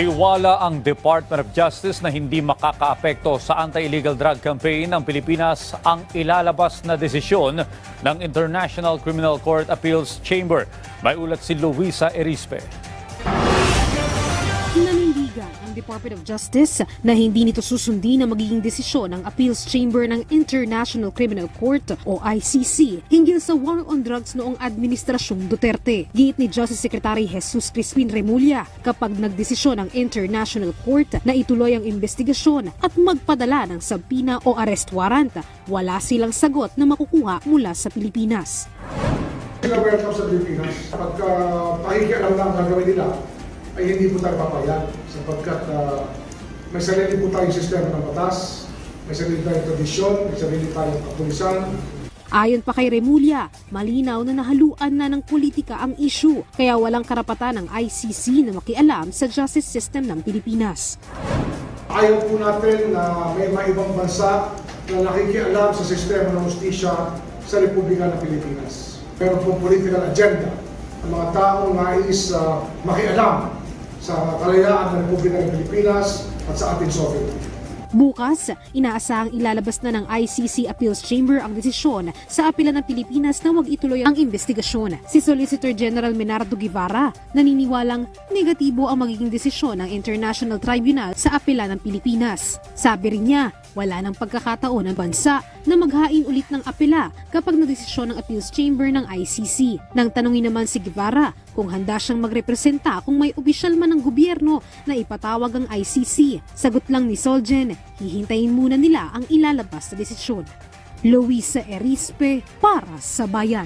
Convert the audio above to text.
Iwala ang Department of Justice na hindi makakaapekto sa anti-illegal drug campaign ng Pilipinas ang ilalabas na desisyon ng International Criminal Court Appeals Chamber. May ulat si Luisa Erispe. Ang Department of Justice na hindi nito susundin ang magiging desisyon ng Appeals Chamber ng International Criminal Court o ICC hinggil sa war on drugs noong Administrasyong Duterte. Giit ni Justice Secretary Jesus Crispin Remulla kapag nagdesisyon ang International Court na ituloy ang investigasyon at magpadala ng sabpina o arrest warrant, wala silang sagot na makukuha mula sa Pilipinas. Sila welcome sa Pilipinas. Pagka pakikialam lang ang gagawin nila, ay hindi po tayo papayag sapagkat ah, may sarili po tayong sistema ng batas, may sarili tayong tradisyon, may sarili tayong kapulisan, Ayon pa kay Remulla, malinaw na nahaluan na ng politika ang issue kaya walang karapatan ng ICC na makialam sa justice system ng Pilipinas. Ayaw po natin na may mga ibang bansa na nakikialam sa sistema ng justisya sa Republika ng Pilipinas. Pero po political agenda ang mga taong nais uh, makialam sa kalayaan ng Republika ng Pilipinas at sa ating sovereignty. Bukas, inaasahang ilalabas na ng ICC Appeals Chamber ang desisyon sa apela ng Pilipinas na wag ituloy ang investigasyon. Si Solicitor General Menardo Guevara naniniwalang negatibo ang magiging desisyon ng International Tribunal sa apela ng Pilipinas. Sabi rin niya, wala ng pagkakataon ng bansa na maghain ulit ng apela kapag nadesisyon ng Appeals Chamber ng ICC. Nang tanungin naman si Guevara kung handa siyang magrepresenta kung may opisyal man ng gobyerno na ipatawag ang ICC. Sagot lang ni Solgen, hihintayin muna nila ang ilalabas na desisyon. Luisa Erispe para sa Bayan.